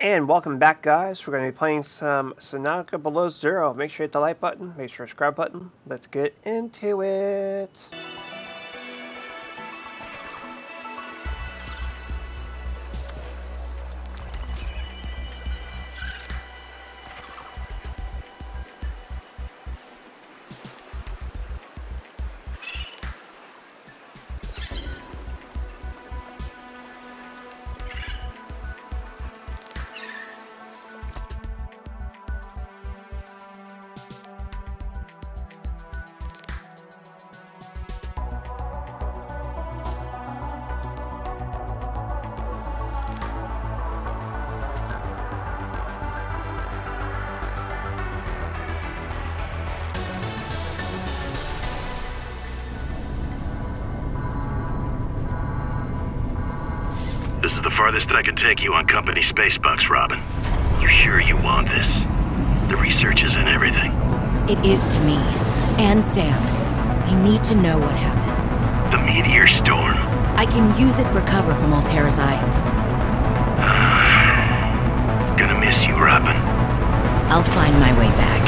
And welcome back, guys. We're going to be playing some Subnautica Below Zero. Make sure you hit the like button, make sure you subscribe button. Let's get into it. Take you on company space bucks, Robin. You sure you want this? The research is in everything. It is to me. And Sam. I need to know what happened. The meteor storm. I can use it for cover from Alterra's eyes. Gonna miss you, Robin. I'll find my way back.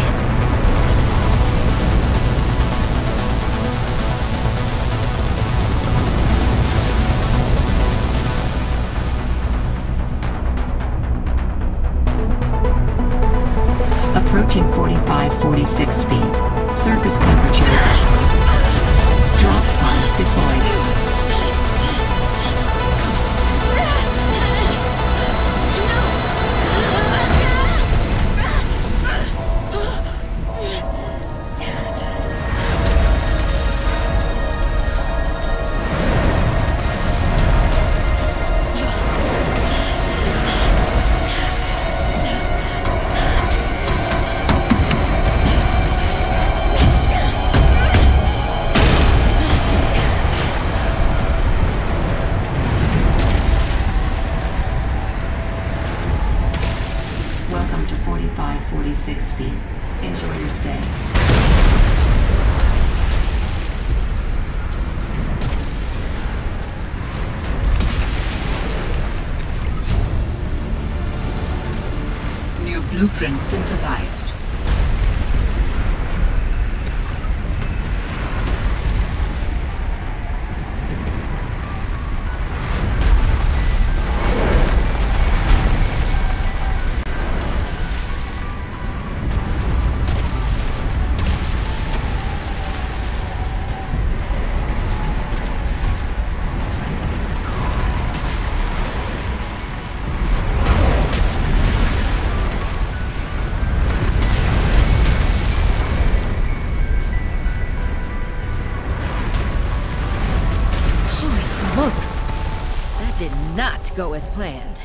Go as planned.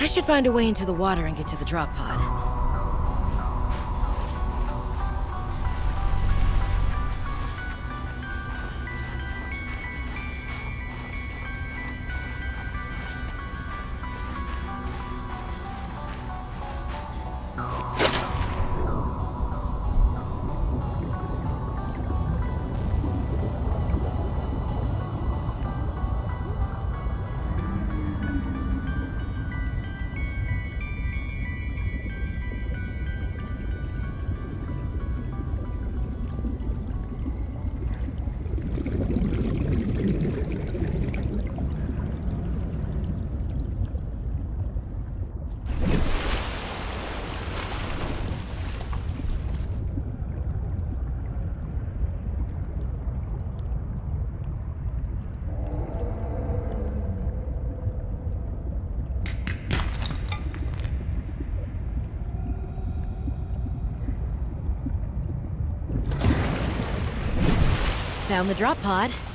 I should find a way into the water and get to the drop pod. Found the drop pod.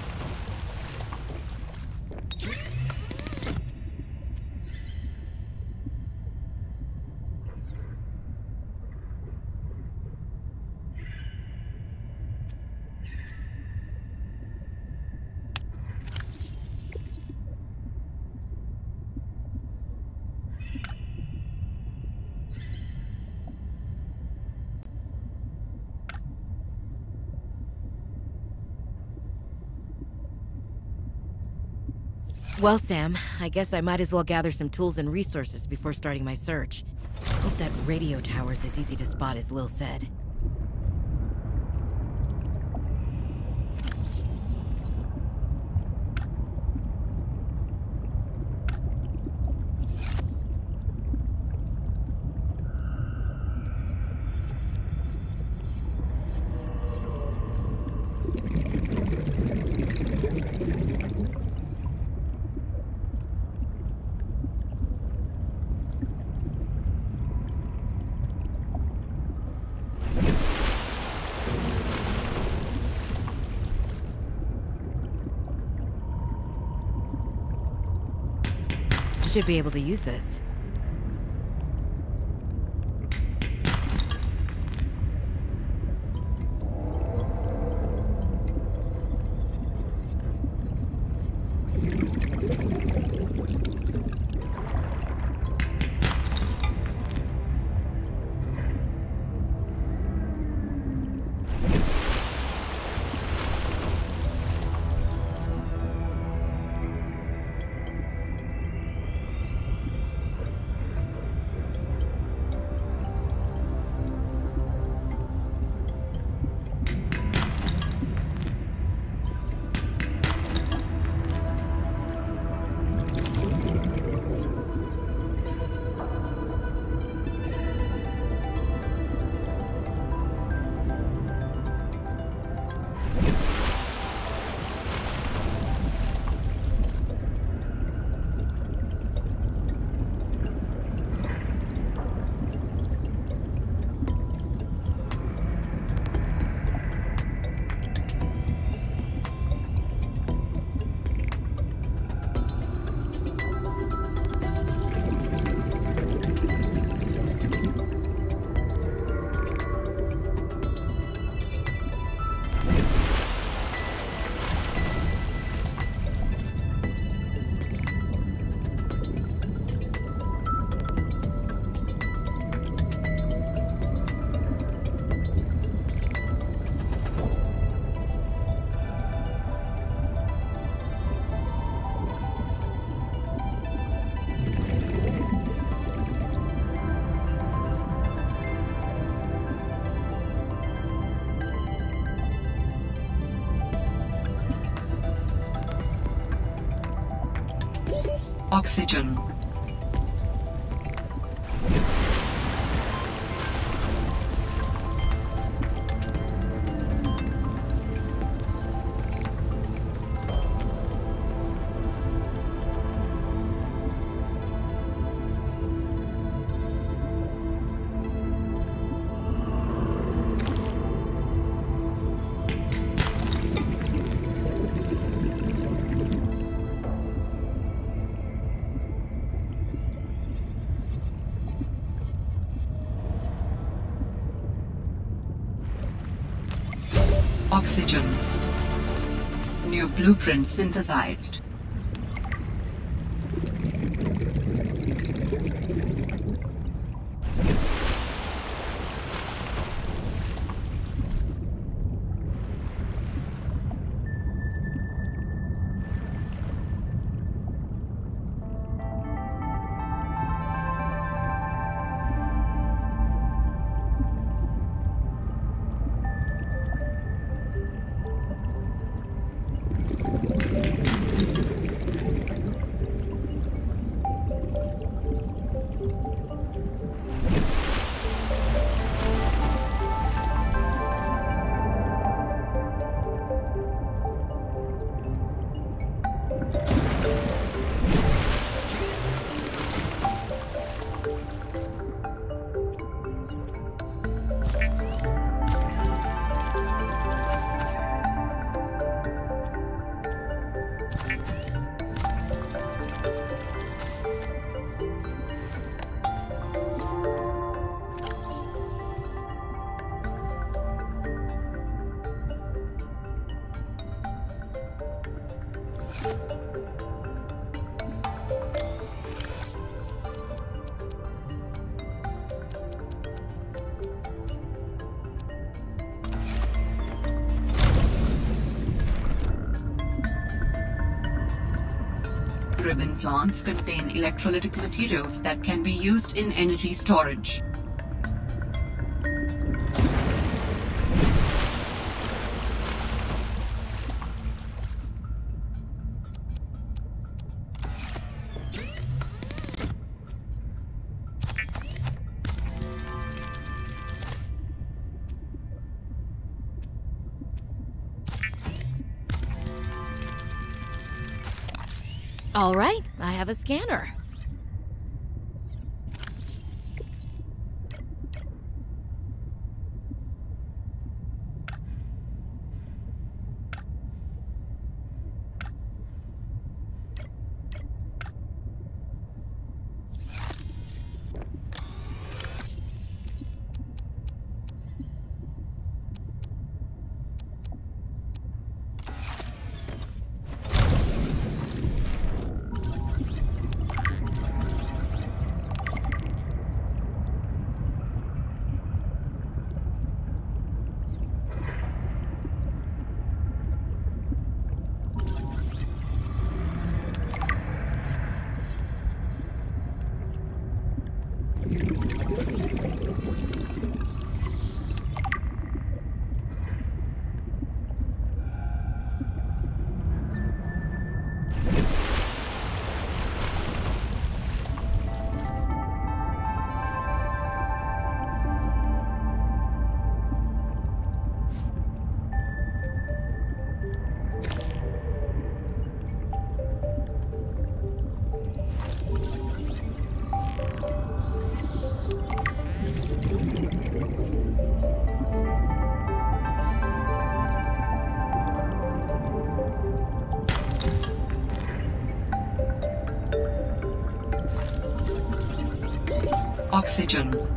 Well, Sam, I guess I might as well gather some tools and resources before starting my search. Hope that radio tower's as easy to spot as Lil said. Should be able to use this. Oxygen. Blueprint synthesized. Plants contain electrolytic materials that can be used in energy storage. All right, have a scanner. Oxygen.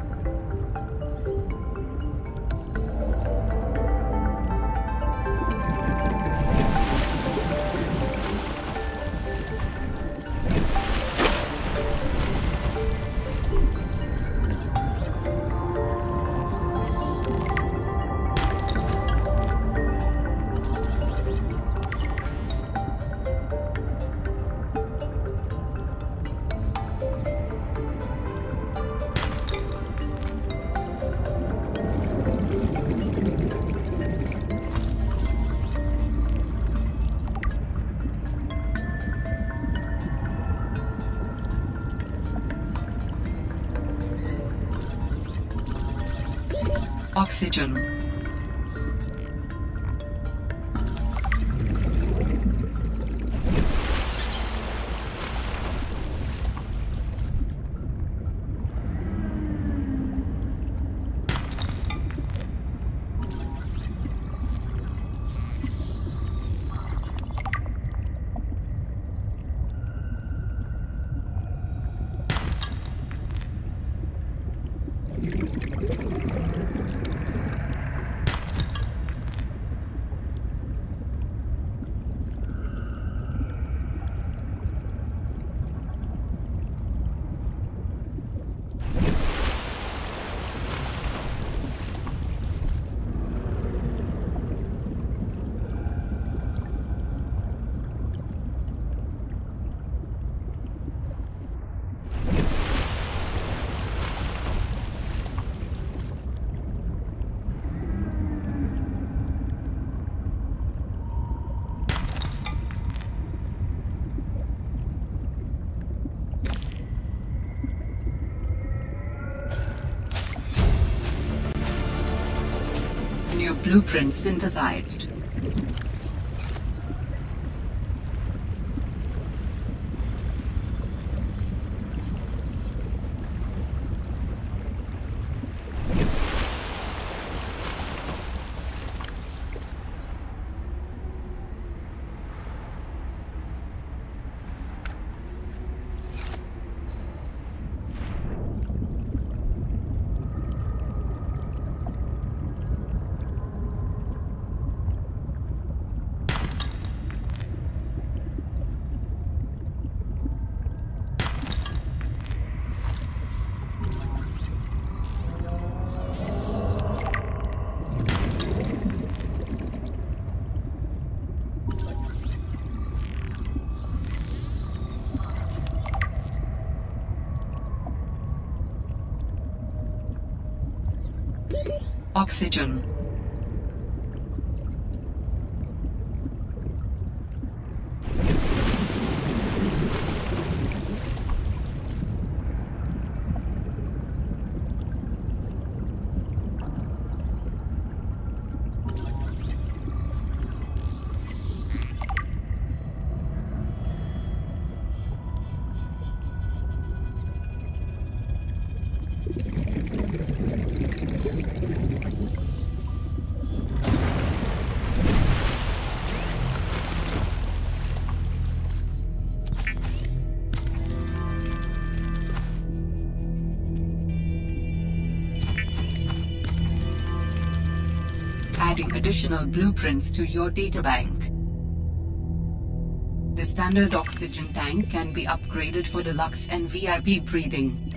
Oxygen. Blueprint synthesized. Oxygen. Additional blueprints to your databank. The standard oxygen tank can be upgraded for deluxe and VIP breathing.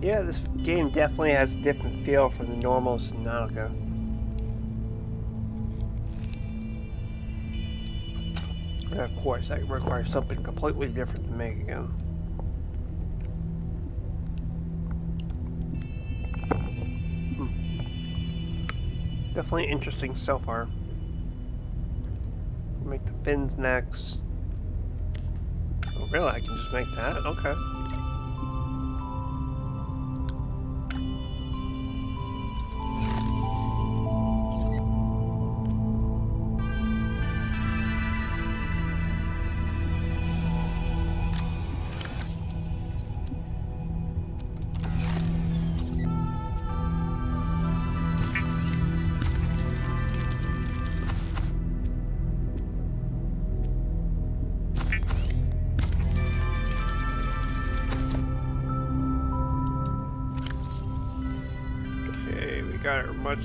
Yeah, this game definitely has a different feel from the normal Subnautica. Of course, that requires something completely different to make again. Hmm. Definitely interesting so far. Make the fins next. Oh, really? I can just make that? Okay,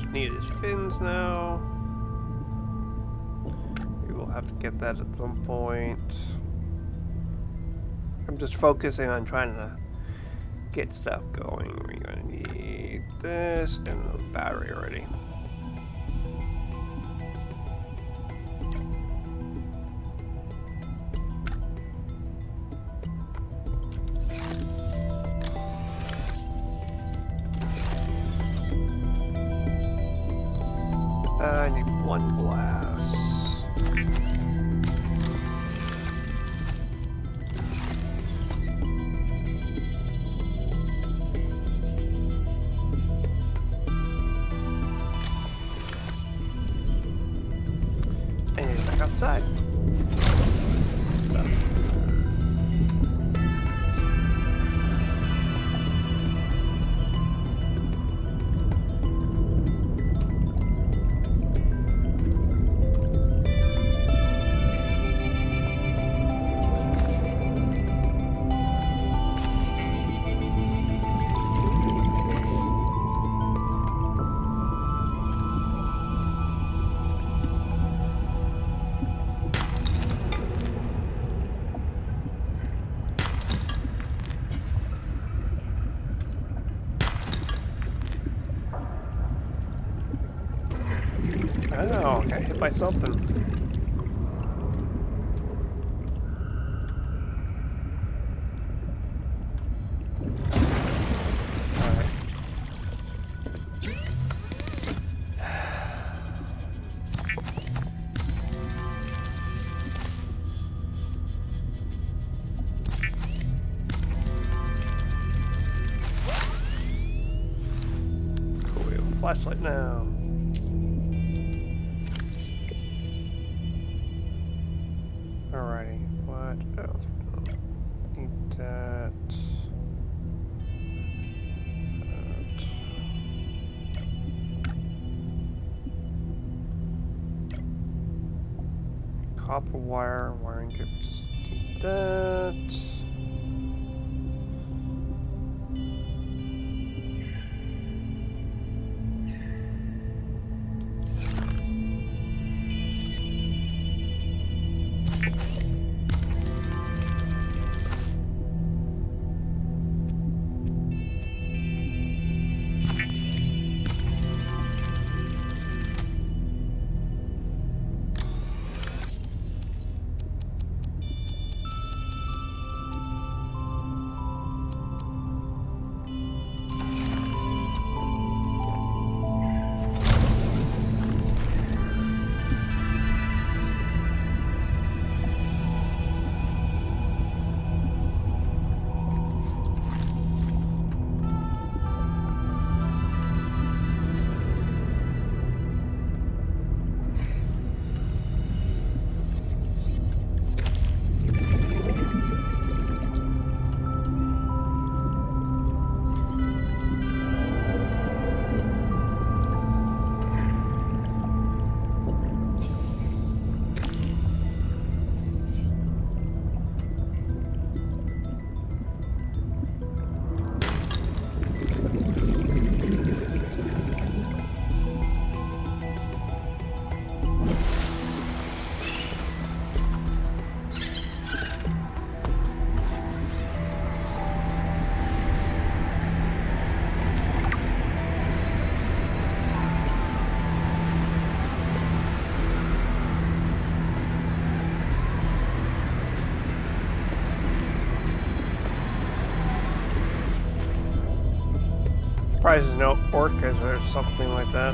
much needed fins now. We will have to get that at some point. I'm just focusing on trying to get stuff going. We're gonna need this and the battery already. By something. Surprised there's no orcas or something like that.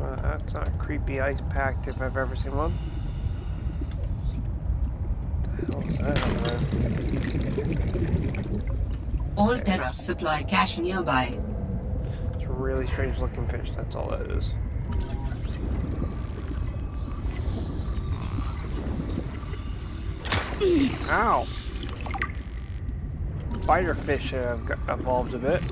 Uh, that's not a creepy ice pack if I've ever seen one. What the hell is that over there? Alterra supply cache nearby. It's a really strange looking fish, that's all that is. Ow! Spider fish have evolved a bit.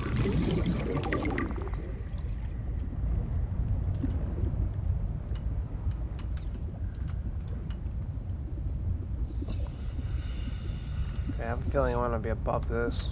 Okay, I have a feeling I want to be above this.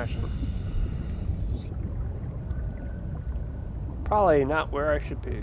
Question. Probably not where I should be.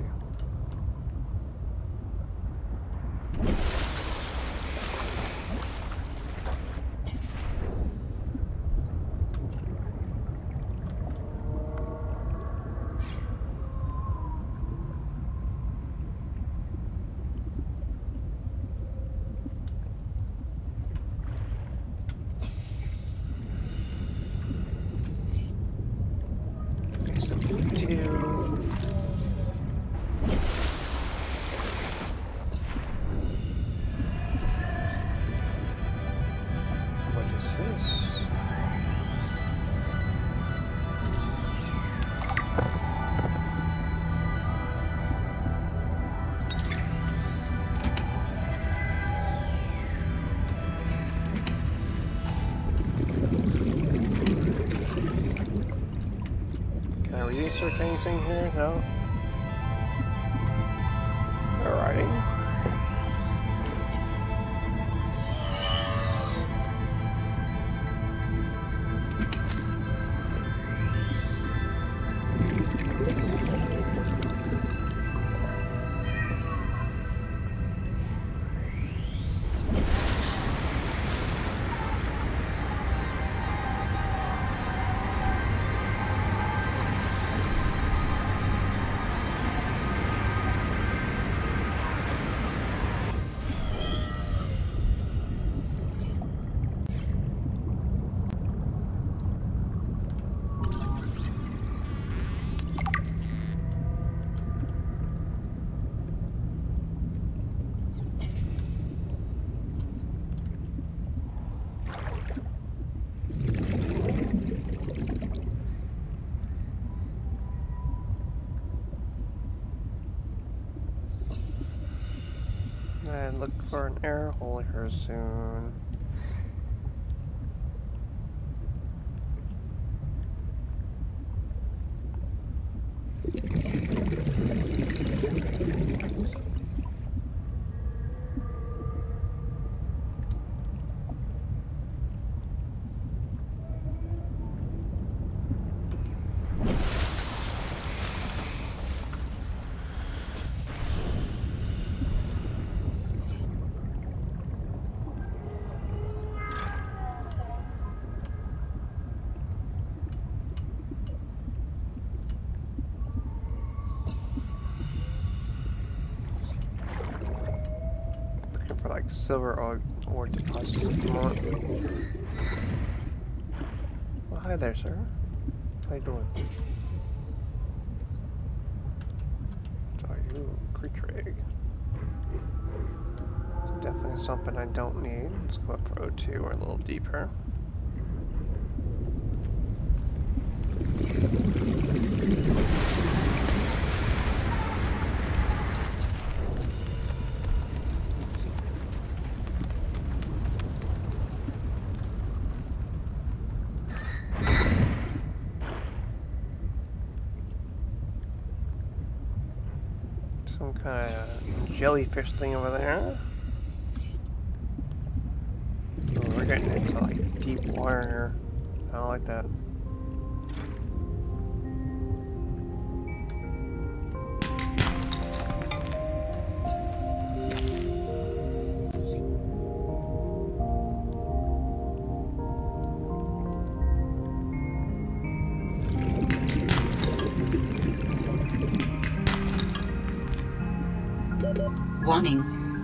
Can I research anything here? No. Alrighty. Look for an air soon. Silver or, ore you want. Well, hi there, sir. How you doing? Are you creature egg? It's definitely something I don't need. Let's go up for O2 or a little deeper. Some kind of jellyfish thing over there. Oh, we're getting into like deep water here. I don't like that.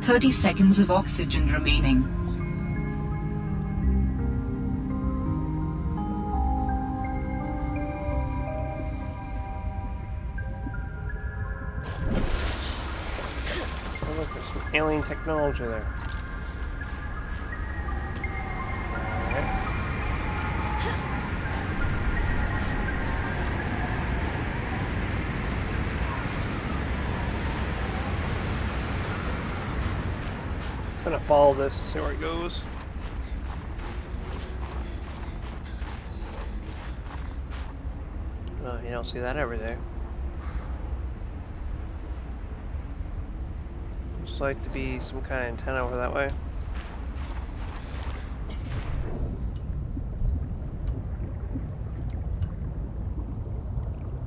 30 seconds of oxygen remaining. Look, there's some alien technology there. Gonna follow this, see where it goes. Oh, you don't see that every day. Looks like to be some kind of antenna over that way.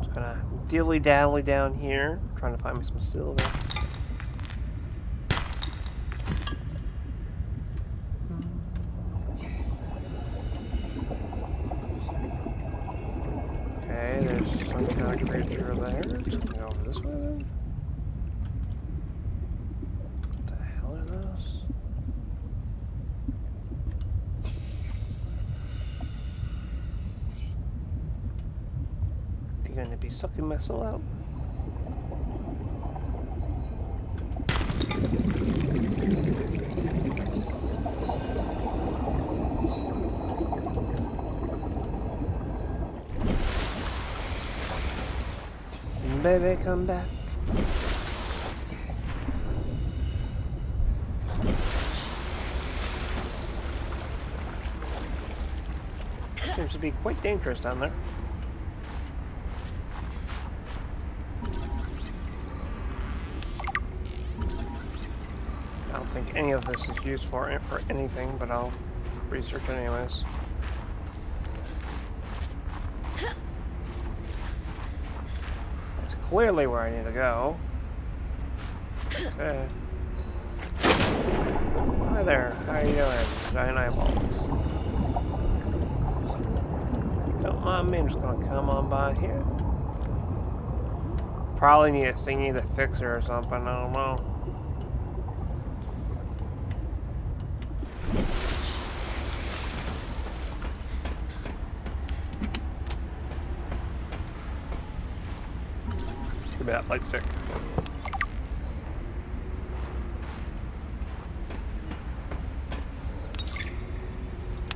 Just gonna dilly dally down here, trying to find me some silver. Okay, there's some kind of creature there. Just gonna go over this way then. What the hell are those? You gonna be sucking my soul out? Baby, come back. Seems to be quite dangerous down there. This is used for for anything, but I'll research anyways. That's clearly where I need to go. Okay. Hi there, how are you doing? Giant eyeballs. Don't mind me, I'm just gonna come on by here. Probably need a thingy to fix her or something, I don't know. Light stick.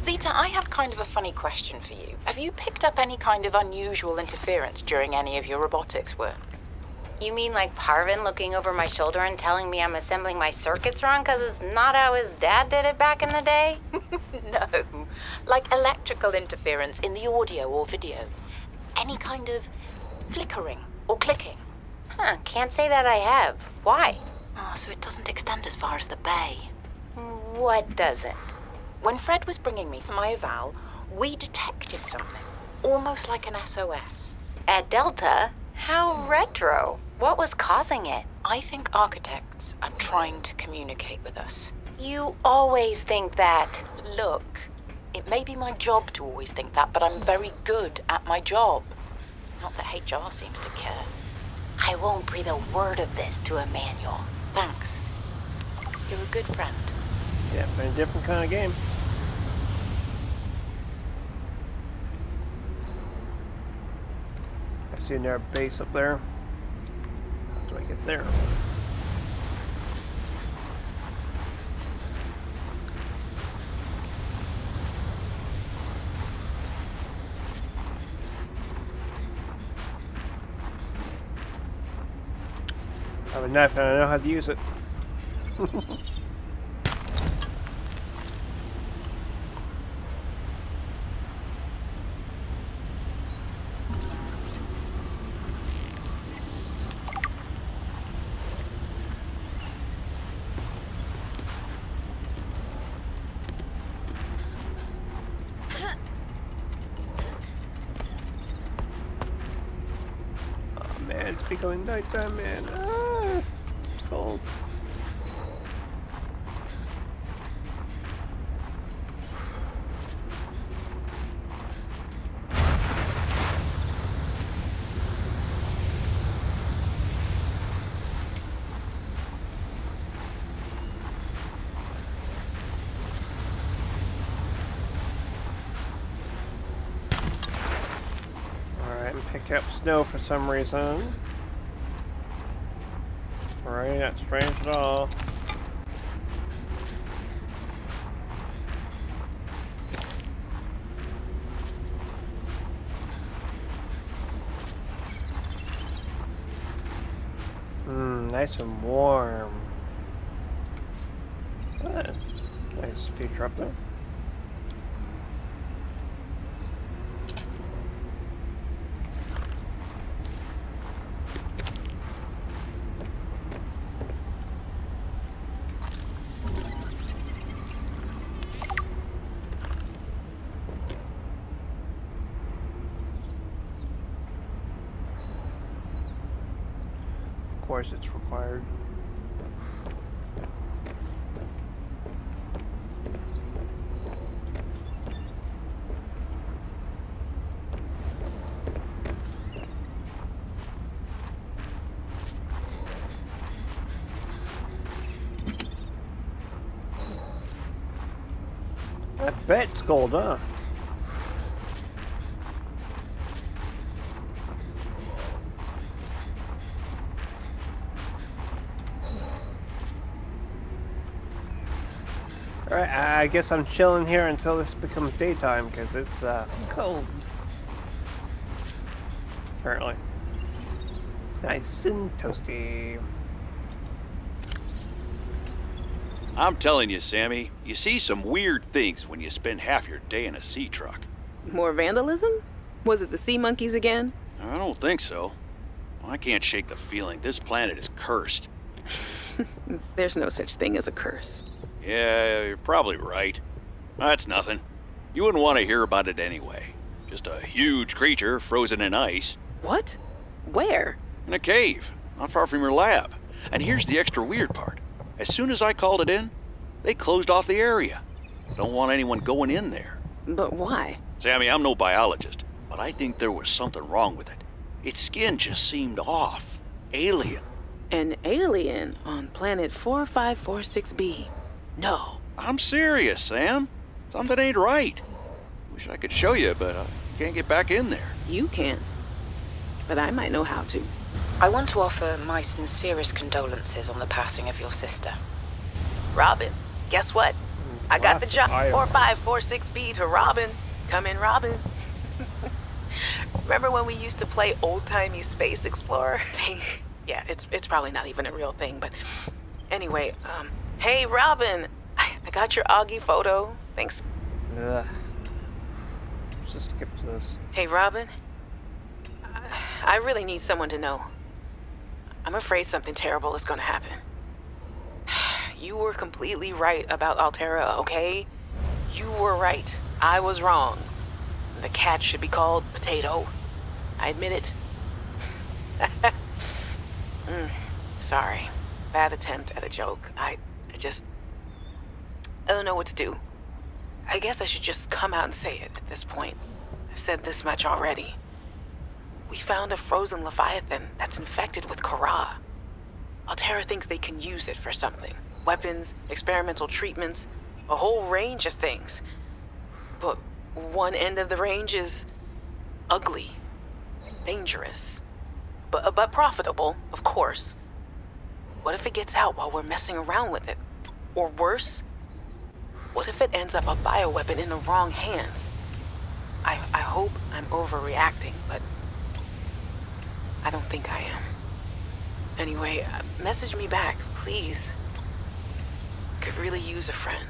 Zeta, I have kind of a funny question for you. Have you picked up any kind of unusual interference during any of your robotics work? You mean like Parvin looking over my shoulder and telling me I'm assembling my circuits wrong because it's not how his dad did it back in the day? no. Like electrical interference in the audio or video. Any kind of flickering or clicking. Huh, can't say that I have. Why? Oh, so it doesn't extend as far as the bay. What doesn't? When Fred was bringing me for my eval, we detected something. Almost like an SOS. At Delta? How retro. What was causing it? I think architects are trying to communicate with us. You always think that. Look, it may be my job to always think that, but I'm very good at my job. Not that HR seems to care. I won't breathe a word of this to Emmanuel. Thanks. You're a good friend. Yeah, but a different kind of game. I see their base up there. How do I get there? I have a knife and I know how to use it. Oh man, it's becoming nighttime, man. Ah, cold. Alright, and pick up snow for some reason. Not at all. Mmm, nice and warm. Nice feature up there. Of course it's required. I bet it's gold, huh? Alright, I guess I'm chilling here until this becomes daytime because it's uh, cold. Apparently. Nice and toasty. I'm telling you, Sammy, you see some weird things when you spend half your day in a Seatruck. More vandalism? Was it the sea monkeys again? I don't think so. I can't shake the feeling this planet is cursed. There's no such thing as a curse. Yeah, you're probably right. That's nothing. You wouldn't want to hear about it anyway. Just a huge creature frozen in ice What? Where? in a cave, not far from your lab. And here's the extra weird part. As soon as I called it in, they closed off the area. Don't want anyone going in there. But why? Sammy, I'm no biologist, but I think there was something wrong with it. Its skin just seemed off. Alien. An alien on planet 4546b. No. I'm serious, Sam. Something ain't right. Wish I could show you, but I can't get back in there. You can't. But I might know how to. I want to offer my sincerest condolences on the passing of your sister. Robin, guess what? I got the job 4546b to Robin. Come in, Robin. Remember when we used to play old-timey Space Explorer? yeah, it's it's probably not even a real thing, but anyway, um, hey Robin, I, I got your Augie photo. Thanks. Ugh. Just skip this. Hey Robin, I, I really need someone to know. I'm afraid something terrible is gonna happen. You were completely right about Alterra, okay? You were right. I was wrong. The cat should be called Potato. I admit it. Mm, sorry. Bad attempt at a joke. I, I just. I don't know what to do. I guess I should just come out and say it at this point. I've said this much already. We found a frozen Leviathan that's infected with Kharaa. Alterra thinks they can use it for something weapons, experimental treatments. a whole range of things. But one end of the range is ugly, dangerous, but, but profitable, of course. What if it gets out while we're messing around with it? Or worse, what if it ends up a bioweapon in the wrong hands? I, I hope I'm overreacting, but I don't think I am. Anyway, uh, message me back, please. Could really use a friend.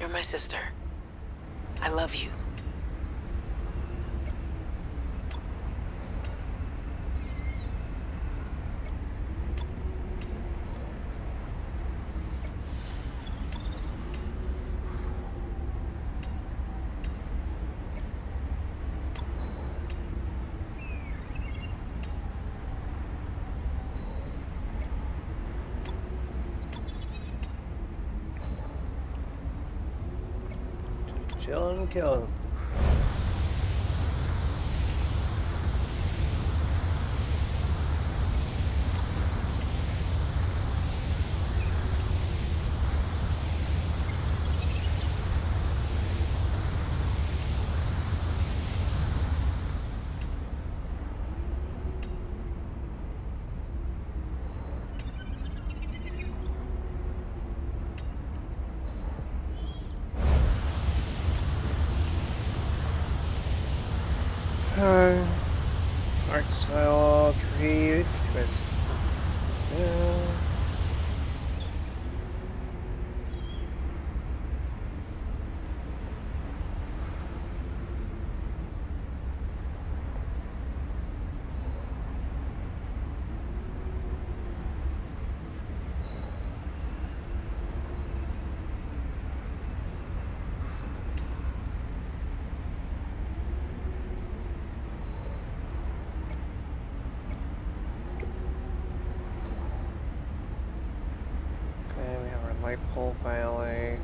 You're my sister. I love you. Chilling and killing. Uh, art style created with uh, Okay, we have our light pole finally.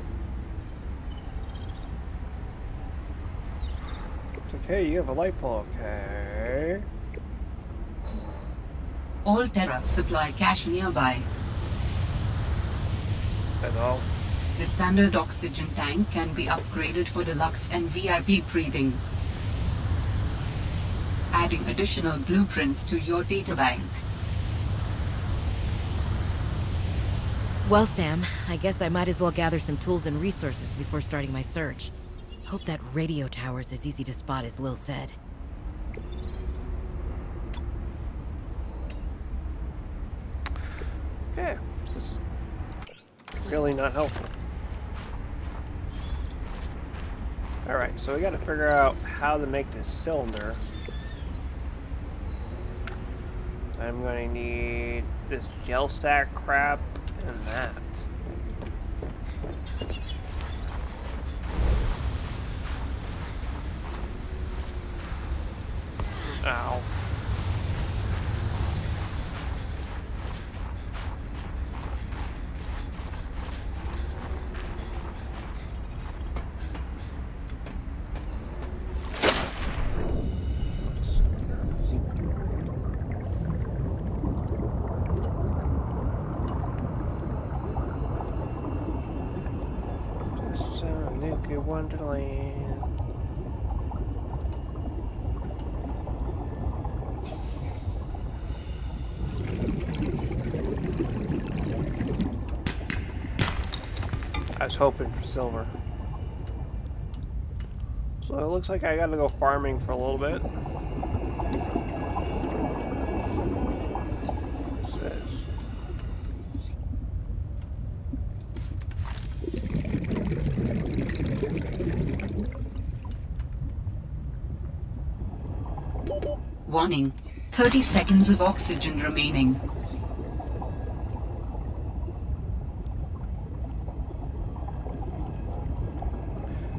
It's okay, you have a light pole, okay. Alterra supply cache nearby. That's all. The standard oxygen tank can be upgraded for deluxe and VIP breathing. Adding additional blueprints to your databank. Well, Sam, I guess I might as well gather some tools and resources before starting my search. Hope that radio tower's as easy to spot as Lil said. Okay, this is really not helpful. Alright, so we gotta figure out how to make this cylinder. I'm gonna need this gel sack crap and that. Ow. Just a nuclear wonderland. I was hoping for silver. So it looks like I gotta go farming for a little bit. What's this? Warning. 30 seconds of oxygen remaining.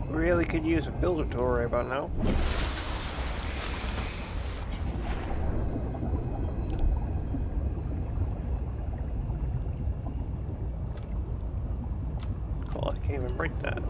Really could use a builder tool right about now. Cool, I can't even break that.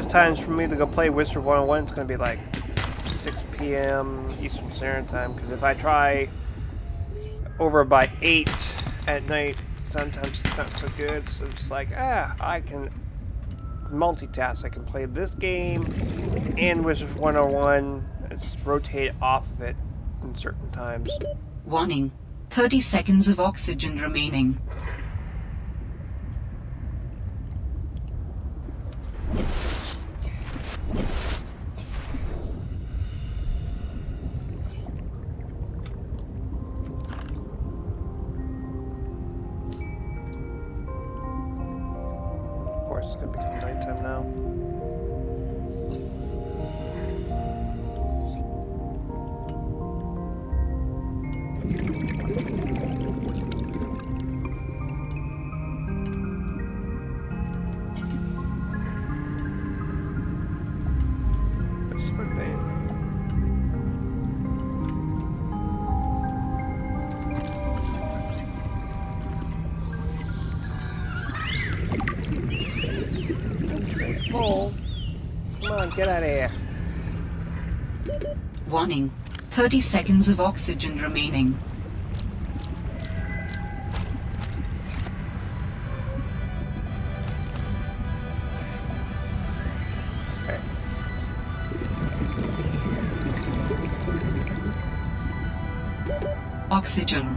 Best times for me to go play Wizard 101 is going to be like 6 p.m. Eastern Standard Time. Because if I try over by 8 at night, sometimes it's not so good. So it's like, ah, I can multitask. I can play this game and Wizard 101. Just rotate off of it in certain times. Warning. 30 seconds of oxygen remaining. Get out of here. Warning. 30 seconds of oxygen remaining. Oxygen.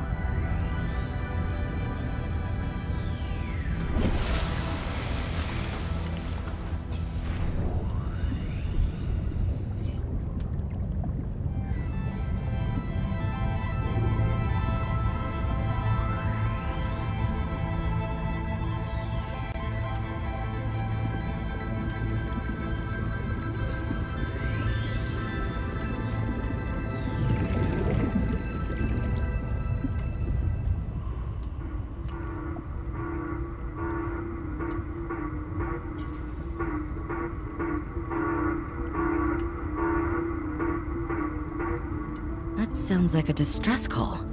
Sounds like a distress call.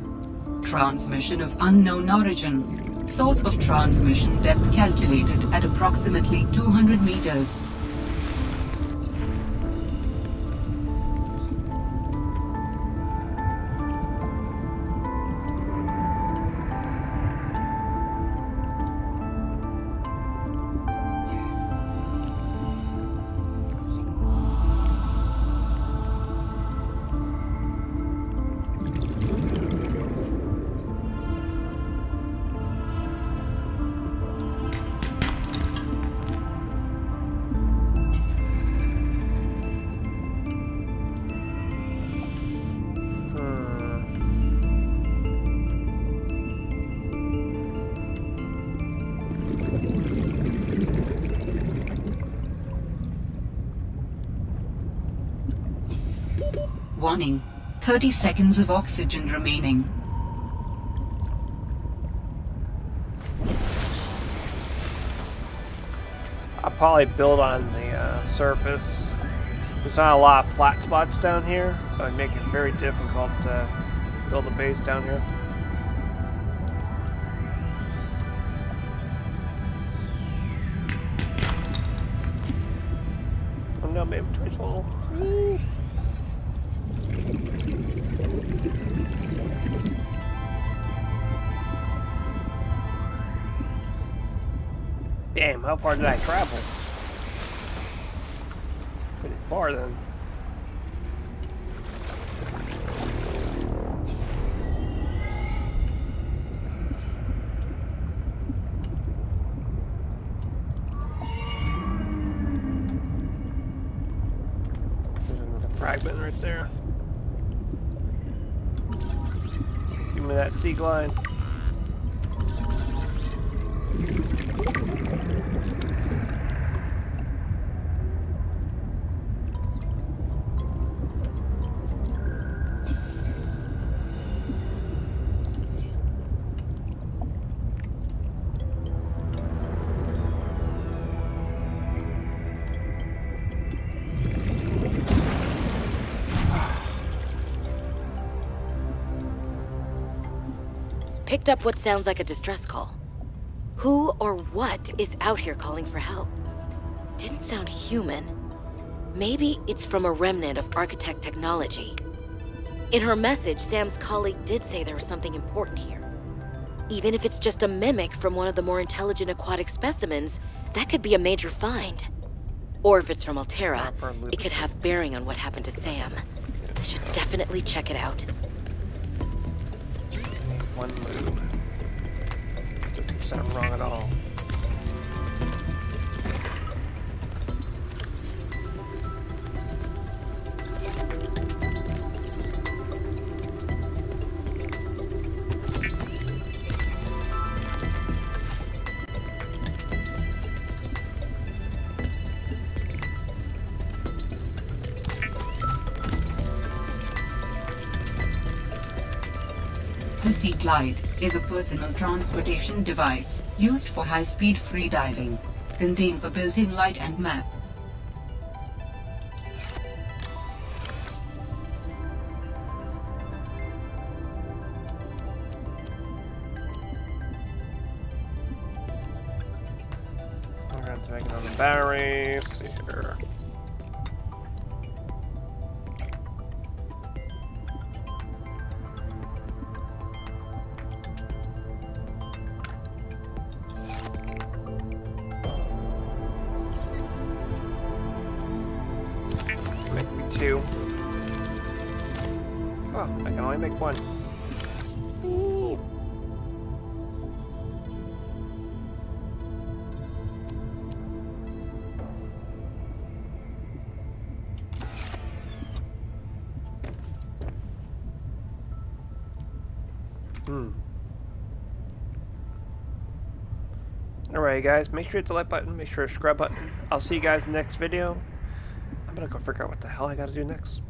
Transmission of unknown origin. Source of transmission depth calculated at approximately 200 meters. 30 seconds of oxygen remaining. I'll probably build on the uh, surface. There's not a lot of flat spots down here, so it'd make it very difficult to build a base down here. How far did I travel? Pretty far then. There's another fragment right there. Give me that Seaglide. Picked up what sounds like a distress call. Who or what is out here calling for help? didn't sound human. Maybe it's from a remnant of architect technology. In her message, Sam's colleague did say there was something important here. Even if it's just a mimic from one of the more intelligent aquatic specimens, that could be a major find. Or if it's from Alterra, it could have bearing on what happened to Sam. I should definitely check it out. One move. Doesn't sound wrong at all. Glide is a personal transportation device used for high-speed freediving. Contains a built-in light and map. Alright guys, make sure hit the like button, make sure to subscribe button. I'll see you guys next video. I'm gonna go figure out what the hell I gotta do next.